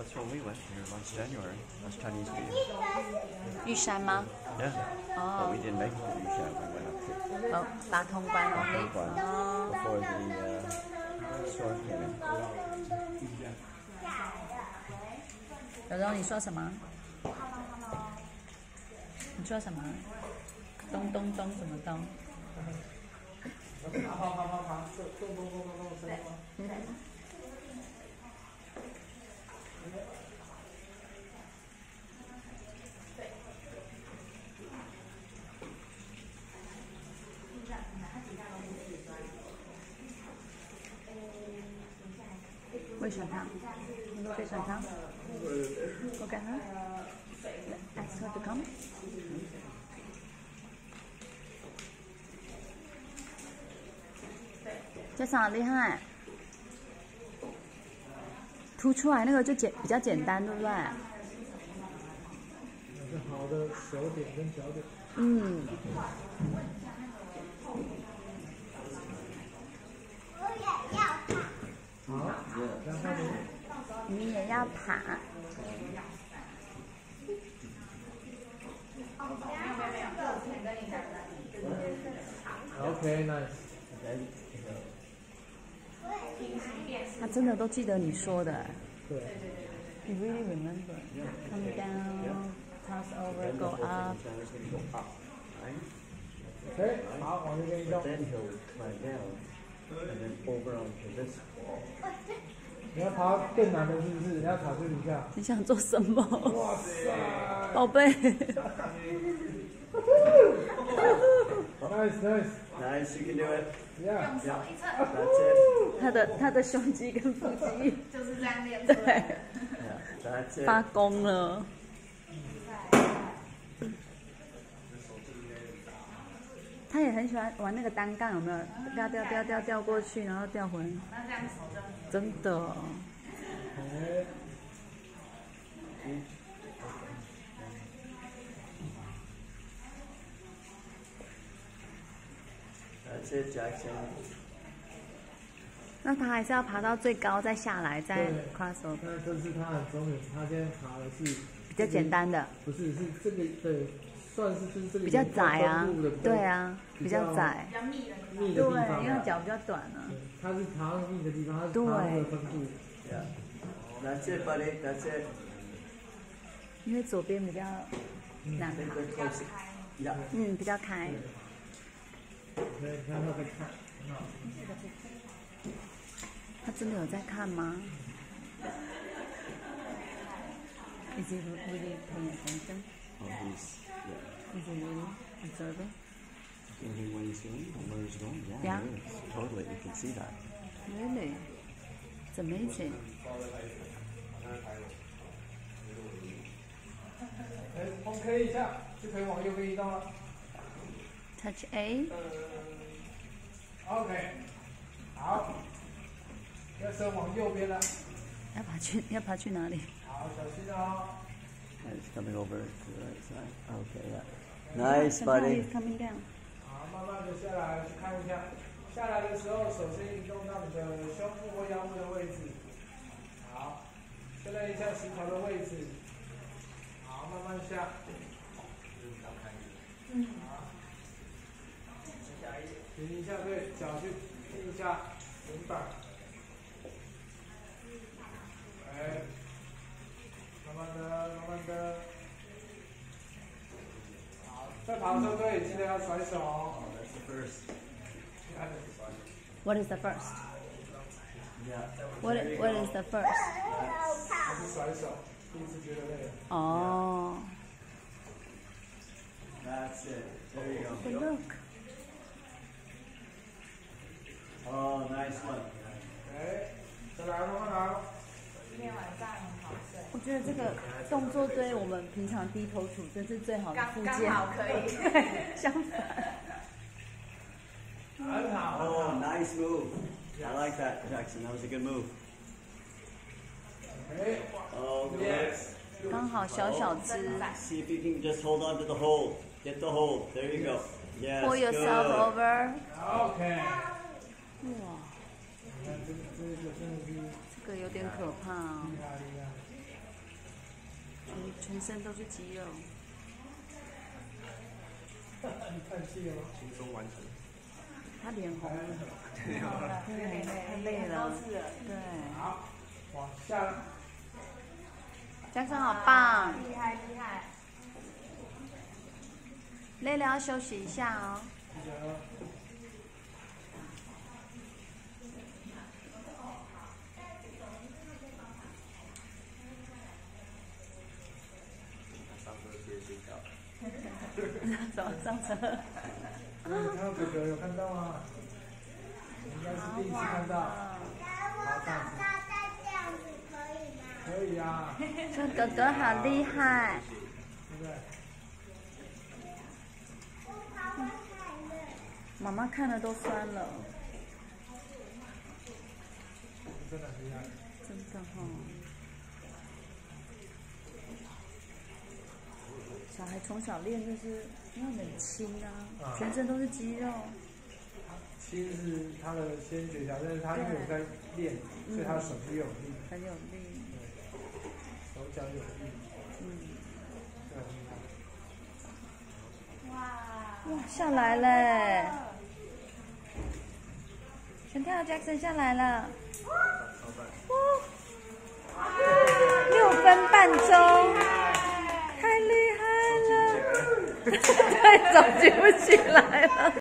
that's where we went here last January, last Chinese New Year. 玉山吗？Yeah. Oh. But we didn't make it to Yushan. We went up to 哦，八通关 Yunguan 哦，before the uh, storm came in. 柔柔，你说什么？你说什么？咚咚咚什么咚？爬爬爬爬爬，动动动动动动声音吗？为什么他？你说为什么他？OK 哈，ask her to come。这场好厉害，凸出来那个就简比较简单，对不对？好的手点跟脚点。嗯，好？你也要爬。OK nice。他真的都记得你说的。对。He really remember. Come down, cross over, go up. 往这边移动 But。then he'll climb down and then over onto this wall. 你要爬更难的是不是？你要一下。你想做什么，哇塞宝贝？！Nice nice。Nice, you can do it. Yeah。Yeah, that's it. 他的他的胸肌跟腹肌，就是这样练出对来的。，Yeah, that's it. 发功了。他也很喜欢玩那个单杠，有没有？掉掉掉掉掉过去，然后掉回来，那这样手就很真的。那他还是要爬到最高，再下来，再对 cross over，但这是他很聪明，他爬的是比较简单的，不是，是这个对，算是就是这个比较窄啊对啊，比较窄比，较密的。密对的地方，，因为脚比较短啊。对它是爬到密的地方，它是对爬那个分布。Yeah. That's it, buddy. That's it. 因为左边比较难爬.嗯，比较开。对，他在看，他真的有在看吗？Is he really paying attention? Oh, he's, yeah. Is he really observing? Thinking what he's doing and where he's going. Yeah, Yeah. he is. Totally. You can see that. Really? It's amazing. 哎，OK 一下就可以往右边移动了。Touch A. 呃，OK，好，要伸往右边了。要爬去要爬去哪里？好，小心哦。It's coming over to the right side. Okay, yeah. Nice, buddy. He's coming down. 好，慢慢的下来，去看一下。下来的时候，首先移动到你的胸部或腰部的位置。好，确认一下石头的位置。好，慢慢下。嗯。好。停一下，对，脚去踢一下平板。哎，慢慢的，慢慢的。好，在爬的时候对，记得要甩手。Oh, that's the first. What is the first? Yeah. What What is the first? 还是甩手，第一次觉得累。哦、That's it. There you go. look. Oh, nice one. 哎，再来，慢慢来。今天晚上很好睡，我觉得这个动作对我们平常低头处真是最好的附件。刚好可以。对，相反。很好，Oh, nice move. I like that, Jackson. That was a good move. 哎 Oh, good.，yes，刚好小小只。See if you can just hold on to the hold. Get the hold. There you go. Yes. Pull yourself over. OK。哇，这个有点可怕哦。全全身都是肌肉。你叹气了吗？轻松完成。他脸红了，好了，有点累，太累了都是了。对，好，往下，江生好棒，厉害厉害。累了要休息一下哦。记得上车接心跳。怎么上车？你看到哥哥有看到吗？应该是第一次看到。好，这样子可以啊，这哥哥好厉害，对不对？妈妈看了都酸了，真的很厉害。真的哈、小孩从小练就是要很轻啊，啊。全身都是肌肉。轻是他的先决条，但是他因为有在练，所以他的手就有力，很有力，手脚有力，嗯，这很厉害。哇，哇，下来嘞！全跳 Jackson 下来了，哇，六分半钟，太 早起不起来了。